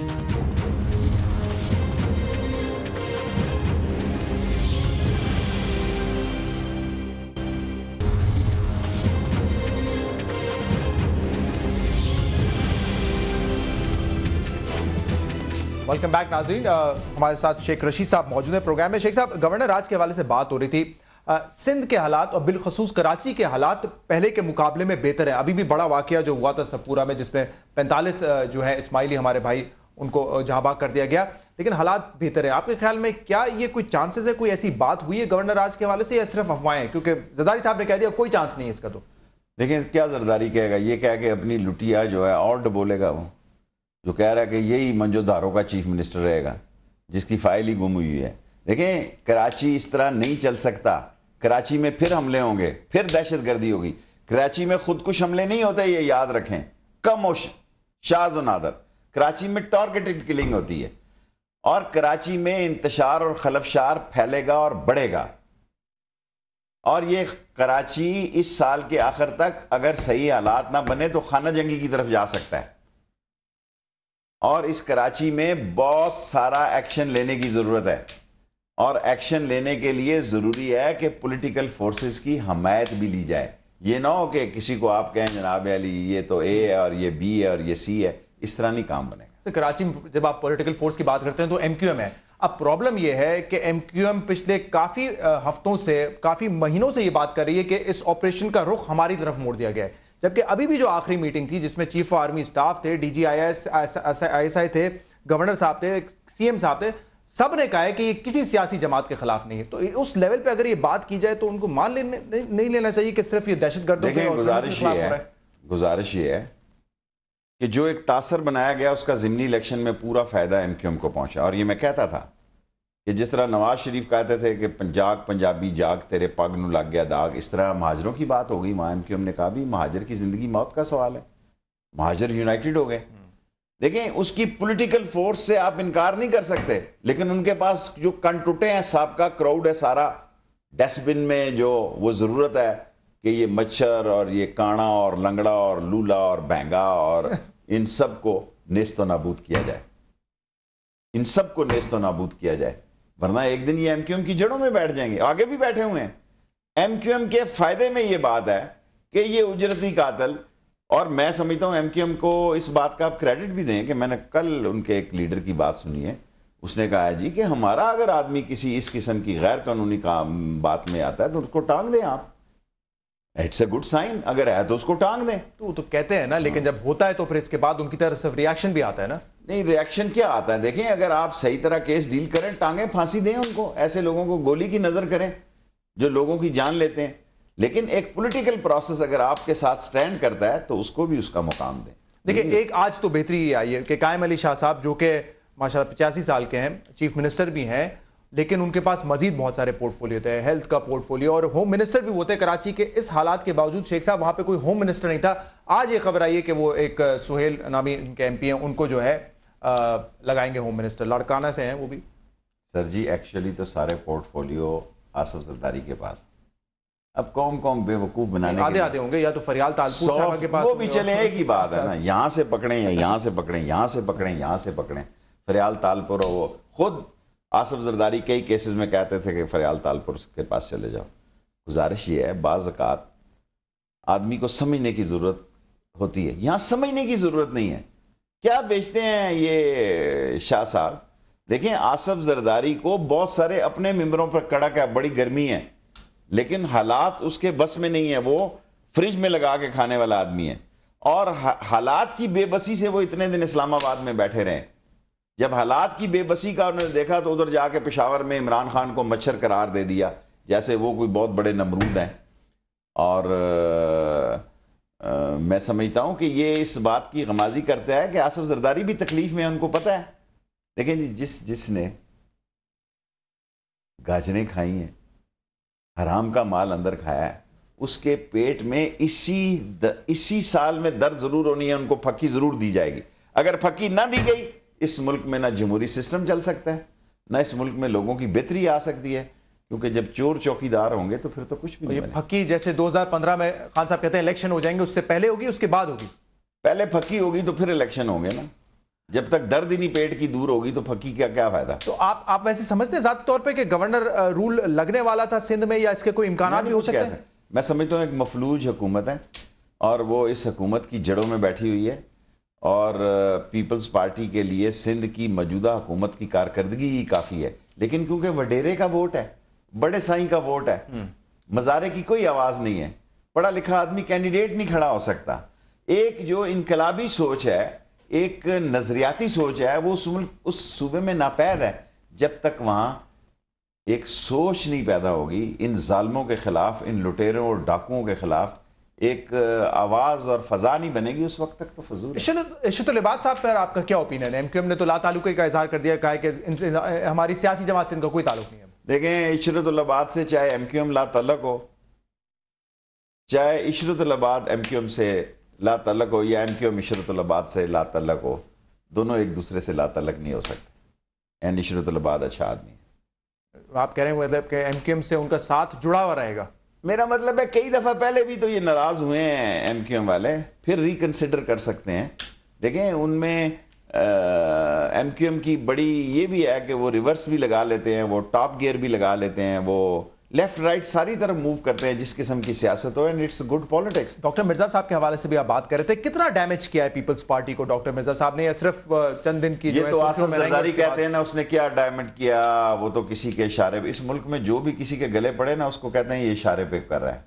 वेलकम बैक नाजीन हमारे साथ शेख रशीद साहब मौजूद हैं प्रोग्राम में। शेख साहब गवर्नर राज के हवाले से बात हो रही थी। आ, सिंध के हालात और बिलखसूस कराची के हालात पहले के मुकाबले में बेहतर है। अभी भी बड़ा वाक्य जो हुआ था सफूरा में जिसमें पैंतालीस जो है इस्माइली हमारे भाई उनको जहाँ बाग कर दिया गया। लेकिन हालात बेहतर है। आपके ख्याल में क्या ये कोई चांसेस है? कोई ऐसी बात हुई है गवर्नर राज के हवाले से या सिर्फ़ अफवाहें क्योंकि जरदारी साहब ने कह दिया कोई चांस नहीं है इसका तो। देखिए क्या जरदारी कहेगा? ये कह के अपनी लुटिया जो है और बोलेगा वो। जो कह रहा है कि यही मंजोधारों का चीफ मिनिस्टर रहेगा, जिसकी फ़ाइल ही गुम हुई है। देखें, कराची इस तरह नहीं चल सकता। कराची में फिर हमले होंगे, फिर दहशत गर्दी होगी। कराची में खुद कुछ हमले नहीं होते, ये याद रखें। कम शाज नादर कराची में टारगेटेड किलिंग होती है। और कराची में इंतशार और खलफशार फैलेगा और बढ़ेगा। और ये कराची इस साल के आखिर तक अगर सही हालात ना बने तो खाना जंगी की तरफ़ जा सकता है। और इस कराची में बहुत सारा एक्शन लेने की ज़रूरत है। और एक्शन लेने के लिए ज़रूरी है कि पॉलिटिकल फोर्सेस की हमायत भी ली जाए। ये ना हो कि किसी को आप कहें, जनाब अली, ये तो ए है और ये बी है और ये सी है। इस तरह नहीं काम बनेगा। तो कराची में जब आप पॉलिटिकल फोर्स की बात करते हैं तो एम क्यू एम है। अब प्रॉब्लम यह है कि एम क्यू एम पिछले काफ़ी हफ्तों से, काफ़ी महीनों से ये बात कर रही है कि इस ऑपरेशन का रुख हमारी तरफ़ मोड़ दिया गया है। जबकि अभी भी जो आखिरी मीटिंग थी जिसमें चीफ ऑफ़ आर्मी स्टाफ थे डीजी आई एस आई थे गवर्नर साहब थे सीएम साहब थे सबने कहा है कि ये किसी सियासी जमात के खिलाफ नहीं है। तो उस लेवल पे अगर ये बात की जाए तो उनको मान लेने नहीं लेना चाहिए कि सिर्फ़ ये दहशत गर्द गुजारिश ये है गुजारिश ये है कि जो एक तासर बनाया गया उसका जिमनी इलेक्शन में पूरा फ़ायदा एम क्यू एम को पहुँचा। और ये मैं कहता था कि जिस तरह नवाज़ शरीफ कहते थे कि पंजाब, पंजाबी जाग, तेरे पग न लग गया दाग, इस तरह महाजरों की बात हो गई। वहाँ एम क्यू एम ने कहा भी महाजर की ज़िंदगी मौत का सवाल है। महाजर यूनाइटेड हो गए। देखें उसकी पॉलिटिकल फोर्स से आप इनकार नहीं कर सकते। लेकिन उनके पास जो कन टूटे हैं, सबका क्राउड है, सारा डस्टबिन में जो वो ज़रूरत है कि ये मच्छर और ये काना और लंगड़ा और लूला और बैंगा और इन सबको नेस्त नाबूद किया जाए। इन सबको नेस्त नाबूद किया जाए। वरना एक दिन ये एमक्यूएम की जड़ों में बैठ जाएँगे। आगे भी बैठे हुए हैं। एमक्यूएम के फ़ायदे में ये बात है कि ये उजरती कातल और मैं समझता हूँ एमक्यूएम को इस बात का आप क्रेडिट भी दें कि मैंने कल उनके एक लीडर की बात सुनी है। उसने कहा है जी कि हमारा अगर आदमी किसी इस किस्म की गैर कानूनी काम बात में आता है तो उसको टांग दें आप। इट्स ए गुड साइन अगर है तो उसको टांग दें। तो तो कहते हैं ना लेकिन जब होता है तो फिर इसके बाद उनकी तरफ़ से रिएक्शन भी आता है ना। नहीं रिएक्शन क्या आता है? देखें अगर आप सही तरह केस डील करें टांगे फांसी दें उनको। ऐसे लोगों को गोली की नज़र करें जो लोगों की जान लेते हैं। लेकिन एक पॉलिटिकल प्रोसेस अगर आपके साथ स्टैंड करता है तो उसको भी उसका मुकाम दें। देखिए एक आज तो बेहतरी ये आई है कि कायम अली शाह साहब जो कि माशा पचासी साल के हैं चीफ मिनिस्टर भी हैं लेकिन उनके पास मजीद बहुत सारे पोर्टफोलियो थे हेल्थ का पोर्टफोलियो और होम मिनिस्टर भी होते कराची के। इस हालात के बावजूद शेख साहब वहाँ पे कोई होम मिनिस्टर नहीं था। आज ये खबर आई है कि वो एक सुहेल नामी इनके एम हैं उनको जो है लगाएँगे होम मिनिस्टर लड़काना से हैं वो भी। सर जी एक्चुअली तो सारे पोर्टफोलियो आसफ जरदारी के पास। अब कौन कौन बेवकूफ़ बनाने आधे आधे होंगे या तो फरियाल तालपुर के पास वो भी चले एक ही बात है ना यहाँ से पकड़े या यहाँ से पकड़े यहाँ से पकड़े यहाँ से पकड़े। फरियाल तालपुर वो खुद आसफ जरदारी कई केसेस में कहते थे कि फरियाल तालपुर के पास चले जाओ। गुजारिश ये है बाज़ात आदमी को समझने की ज़रूरत होती है। यहाँ समझने की ज़रूरत नहीं है। क्या बेचते हैं ये शाह साहब? देखें आसफ जरदारी को बहुत सारे अपने मेम्बरों पर कड़क है बड़ी गर्मी है, लेकिन हालात उसके बस में नहीं है, वो फ्रिज में लगा के खाने वाला आदमी है। और हालात की बेबसी से वो इतने दिन इस्लामाबाद में बैठे रहे। जब हालात की बेबसी का उन्होंने देखा तो उधर जाके पेशावर में इमरान खान को मच्छर करार दे दिया, जैसे वो कोई बहुत बड़े नमरूद हैं। और आ, मैं समझता हूँ कि ये इस बात की गमाजी करता है कि आसफ जरदारी भी तकलीफ़ में उनको पता है। लेकिन जी जिस जिसने गाजरें खाई हैं हराम का माल अंदर खाया है उसके पेट में इसी द, इसी साल में दर्द ज़रूर होनी है उनको फकी ज़रूर दी जाएगी। अगर फकी ना दी गई इस मुल्क में ना जमहूरी सिस्टम चल सकता है ना इस मुल्क में लोगों की बेहतरी आ सकती है। क्योंकि जब चोर चौकीदार होंगे तो फिर तो कुछ भी नहीं फकी जैसे 2015 में खान साहब कहते हैं इलेक्शन हो जाएँगे उससे पहले होगी उसके बाद होगी? पहले फकी होगी तो फिर इलेक्शन होंगे ना। जब तक दर्द ही नहीं पेट की दूर होगी तो फकी का क्या फ़ायदा? तो आप आप वैसे समझते हैं ज़्यादा तौर पे कि गवर्नर रूल लगने वाला था सिंध में या इसके कोई इम्कान भी हो सकते हैं? मैं समझता हूँ एक मफलूज हुकूमत है और वो इस हुकूमत की जड़ों में बैठी हुई है और पीपल्स पार्टी के लिए सिंध की मौजूदा हुकूमत की कारकर्दगी ही काफ़ी है। लेकिन क्योंकि वडेरे का वोट है बड़े साई का वोट है। हम्म। मज़ारे की कोई आवाज़ नहीं है। पढ़ा लिखा आदमी कैंडिडेट नहीं खड़ा हो सकता। एक जो इनकलाबी सोच है एक नजरियाती सोच है वो उस उस सूबे में नापैद है। जब तक वहाँ एक सोच नहीं पैदा होगी इन जालमों के खिलाफ इन लुटेरों और डाकुओं के खिलाफ एक आवाज़ और फजा नहीं बनेगी उस वक्त तक तो फजूल इशतुलबाद साहब पर आपका क्या ओपिनियन है? एमक्यूएम ने तो ला तालुके का इजहार कर दिया कहा कि हमारी सियासी जमात से इनका कोई ताल्लुक नहीं है। देखें इशरतुल्लाबाद से चाहे एम क्यू एम ला तलक हो चाहे इशरतुल्लाबाद एम क्यू एम से ला तलक हो या एम क्यू एम इशरतुल्लाबाद से ला तलक हो दोनों एक दूसरे से लातलक नहीं हो सकते। एन इशरतलबाद अच्छा आदमी है। आप कह रहे हैं मतलब कि एमक्यूएम से उनका साथ जुड़ा हुआ रहेगा? मेरा मतलब है कई दफ़ा पहले भी तो ये नाराज़ हुए हैं एम क्यू एम वाले फिर रिकन्सिडर कर सकते हैं। देखें उनमें एम क्यू एम की बड़ी ये भी है कि वो रिवर्स भी लगा लेते हैं वो टॉप गियर भी लगा लेते हैं वो लेफ़्ट राइट right, सारी तरफ़ मूव करते हैं जिस किस्म की सियासत हो and it's good politics doctor Mirza साहब के हवाले से भी आप बात कर रहे थे कितना डैमेज किया है पीपल्स पार्टी को डॉक्टर मिर्ज़ा साहब ने? या सिर्फ़ चंद दिन की ये तो आसम जरदारी कहते हैं ना उसने क्या डायमंड किया वो तो किसी के इशारे पे इस मुल्क में जो भी किसी के गले पड़े ना उसको कहते हैं ये इशारे पे कर रहा है।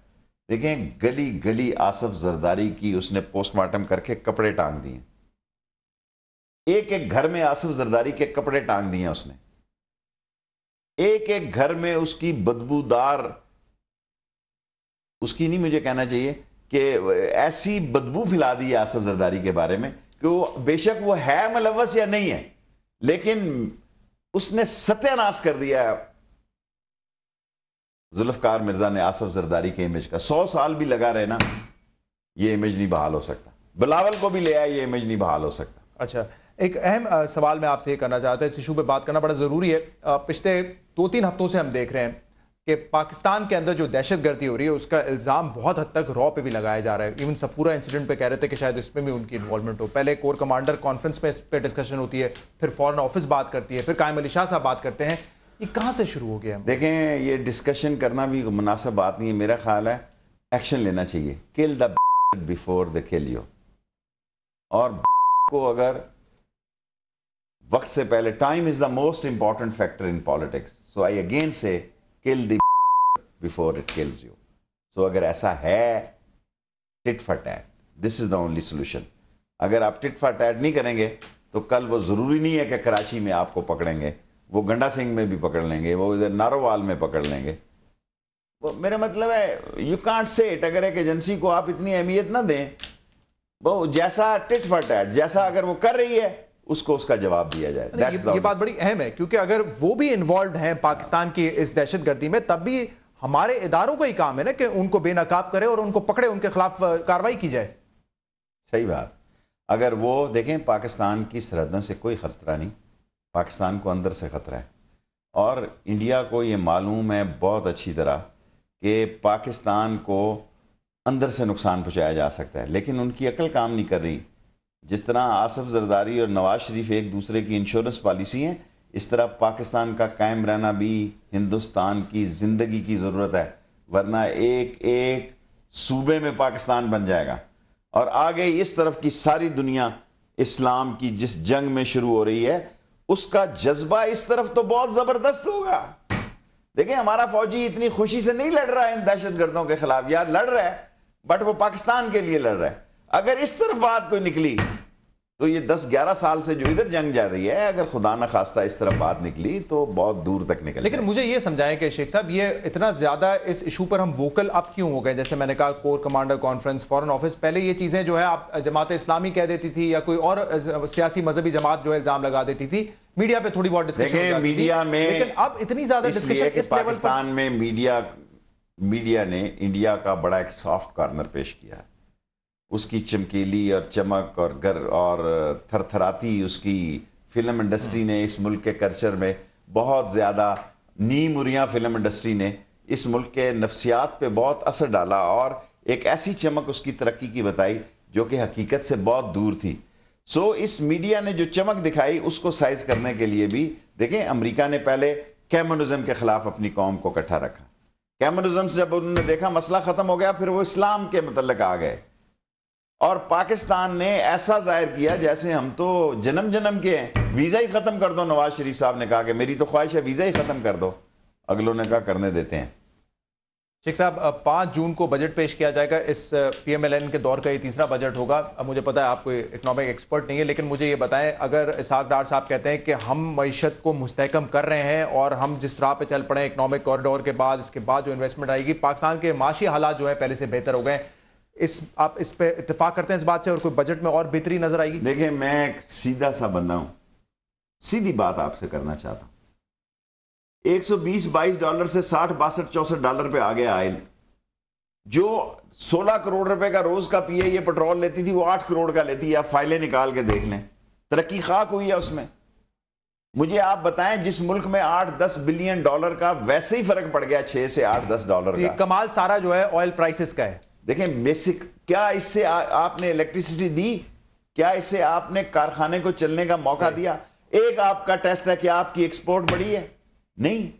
देखें गली गली आसफ जरदारी की उसने पोस्टमार्टम करके कपड़े टांग दिए। एक एक घर में आसफ जरदारी के कपड़े टांग दिए उसने। एक एक घर में उसकी बदबूदार, उसकी नहीं मुझे कहना चाहिए कि ऐसी बदबू फैला दी आसफ जरदारी के बारे में कि वो बेशक वो है मलवस या नहीं है, लेकिन उसने सत्यानाश कर दिया जुल्फकार मिर्ज़ा ने आसफ जरदारी के इमेज का, सौ साल भी लगा रहे ना, ये इमेज नहीं बहाल हो सकता। बिलावल को भी ले आया ये इमेज नहीं बहाल हो सकता। अच्छा एक अहम सवाल मैं आपसे ये करना चाहता हूँ, इस इशू पे बात करना बड़ा ज़रूरी है। पिछले दो तीन हफ्तों से हम देख रहे हैं कि पाकिस्तान के अंदर जो दहशत गर्दी हो रही है, उसका इल्ज़ाम बहुत हद तक रॉ पे भी लगाया जा रहा है। इवन सफूरा इंसिडेंट पे कह रहे थे कि शायद इसमें भी उनकी इन्वॉल्वमेंट हो। पहले कोर कमांडर कॉन्फ्रेंस में इस पर डिस्कशन होती है, फिर फॉरन ऑफ़िस बात करती है, फिर कायम अली शाह साहब बात करते हैं। ये कहाँ से शुरू हो गया? देखें, ये डिस्कशन करना भी मुनासिब बात नहीं है। मेरा ख्याल है एक्शन लेना चाहिए। Kill the before the kill you और को अगर वक्त से पहले time is the most important factor in politics so I again say kill the before it kills you so अगर ऐसा है tit for tat this is the only solution अगर आप टिट फॉर टैट नहीं करेंगे तो कल वो ज़रूरी नहीं है कि कराची में आपको पकड़ेंगे. वो गंडा सिंह में भी पकड़ लेंगे, वो इधर नारोवाल में पकड़ लेंगे. वो मेरा मतलब है यू कांट से इट अगर एक एजेंसी को आप इतनी अहमियत ना दें, वो जैसा टिट फॉर टैट जैसा अगर वो कर रही है उसको उसका जवाब दिया जाए। ये, ये बात बड़ी अहम है क्योंकि अगर वो भी इन्वॉल्व हैं पाकिस्तान की इस दहशत गर्दी में तब भी हमारे इदारों का ही काम है ना कि उनको बेनकाब करे और उनको पकड़े उनके खिलाफ कार्रवाई की जाए। सही बात। अगर वो देखें पाकिस्तान की सरहदों से कोई खतरा नहीं पाकिस्तान को अंदर से खतरा है। और इंडिया को ये मालूम है बहुत अच्छी तरह कि पाकिस्तान को अंदर से नुकसान पहुँचाया जा सकता है लेकिन उनकी अकल काम नहीं कर रही। जिस तरह आसफ जरदारी और नवाज़ शरीफ एक दूसरे की इंश्योरेंस पॉलिसी हैं, इस तरह पाकिस्तान का कायम रहना भी हिंदुस्तान की ज़िंदगी की ज़रूरत है, वरना एक एक सूबे में पाकिस्तान बन जाएगा। और आगे इस तरफ़ की सारी दुनिया इस्लाम की जिस जंग में शुरू हो रही है, उसका जज्बा इस तरफ़ तो बहुत ज़बरदस्त होगा। देखिए, हमारा फौजी इतनी खुशी से नहीं लड़ रहा है इन दहशत गर्दों के खिलाफ। यार, लड़ रहा है, बट वो पाकिस्तान के लिए लड़ रहा है। अगर इस तरफ़ बात कोई निकली तो ये 10-11 साल से जो इधर जंग जा रही है अगर खुदा न खास्ता इस तरफ़ बात निकली तो बहुत दूर तक निकल लेकिन मुझे ये समझाएँ कि शेख साहब ये इतना ज़्यादा इस इशू पर हम वोकल अब क्यों हो गए? जैसे मैंने कहा core commander conference foreign office पहले ये चीज़ें जो है आप जमात इस्लामी कह देती थी या कोई और सियासी मजहबी जमात जो है इल्ज़ाम लगा देती थी मीडिया पे थोड़ी बहुत डिस्कशन मीडिया में लेकिन अब इतनी ज़्यादा डिस्कशन पाकिस्तान में मीडिया मीडिया ने इंडिया का बड़ा एक सॉफ्ट कॉर्नर पेश किया है। उसकी चमकीली और चमक और गर और थरथराती उसकी फ़िल्म इंडस्ट्री ने इस मुल्क के कल्चर में बहुत ज़्यादा नी मुरिया फ़िल्म इंडस्ट्री ने इस मुल्क के नफ्सियात पे बहुत असर डाला और एक ऐसी चमक उसकी तरक्की की बताई जो कि हकीकत से बहुत दूर थी। सो so, इस मीडिया ने जो चमक दिखाई उसको साइज़ करने के लिए भी देखें अमेरिका ने पहले कैमोनिज्म के खिलाफ अपनी कौम को इकट्ठा रखा। कैमोनिज्म से जब उन्होंने देखा मसला ख़त्म हो गया फिर वो इस्लाम के मतलब आ गए। और पाकिस्तान ने ऐसा ज़ाहिर किया जैसे हम तो जन्म जन्म के हैं। वीज़ा ही ख़त्म कर दो, नवाज़ शरीफ साहब ने कहा कि मेरी तो ख्वाहिश है वीज़ा ही ख़त्म कर दो। अगलों ने कहा करने देते हैं। शेख साहब पाँच जून को बजट पेश किया जाएगा। इस पीएमएलएन के दौर का ये तीसरा बजट होगा। अब मुझे पता है आप कोई इकनॉमिक एक्सपर्ट नहीं है, लेकिन मुझे ये बताएँ, अगर इसहाक डार साहब कहते हैं कि हम मीशत को मुस्तकम कर रहे हैं और हम जिस राह पे चल पड़े इकनॉमिक कॉरिडोर के बाद, इसके बाद जो इन्वेस्टमेंट आएगी, पाकिस्तान के माशी हालात जो है पहले से बेहतर हो गए इस आप इस पे इतफाक करते हैं इस बात से और कोई बजट में और बेहतरी नज़र आएगी? देखिए मैं एक सीधा सा बंदा हूँ। सीधी बात आपसे करना चाहता हूँ। 120 22 डॉलर से 60 बासठ चौसठ डॉलर पे आ गया आयल जो 16 करोड़ रुपए का रोज का पीए ये पेट्रोल लेती थी वो 8 करोड़ का लेती है। आप फाइलें निकाल के देख लें। तरक्की खाक हुई है उसमें। मुझे आप बताएँ जिस मुल्क में आठ दस बिलियन डॉलर का वैसे ही फ़र्क पड़ गया छह से आठ दस डॉलर ये का। कमाल सारा जो है ऑयल प्राइसेस का है। देखें बेसिक क्या इससे आ, आपने इलेक्ट्रिसिटी दी? क्या इससे आपने कारखाने को चलने का मौका दिया? एक आपका टेस्ट है कि आपकी एक्सपोर्ट बढ़ी है? नहीं।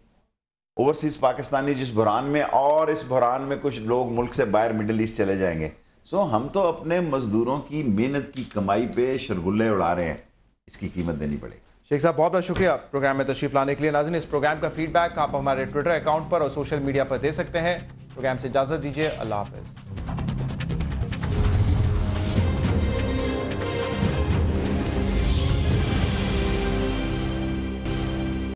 ओवरसीज पाकिस्तानी जिस बुरान में और इस बुरान में कुछ लोग मुल्क से बाहर मिडिल ईस्ट चले जाएँगे। सो हम तो अपने मजदूरों की मेहनत की कमाई पे शरगुल्ले उड़ा रहे हैं। इसकी कीमत देनी पड़ेगी। शेख साहब बहुत बहुत शुक्रिया प्रोग्राम में तशरीफ़ लाने के लिए। नाजिन इस प्रोग्राम का फीडबैक आप हमारे ट्विटर अकाउंट पर और सोशल मीडिया पर दे सकते हैं। प्रोग्राम से इजाज़त दीजिए। अल्लाह हाफिज़।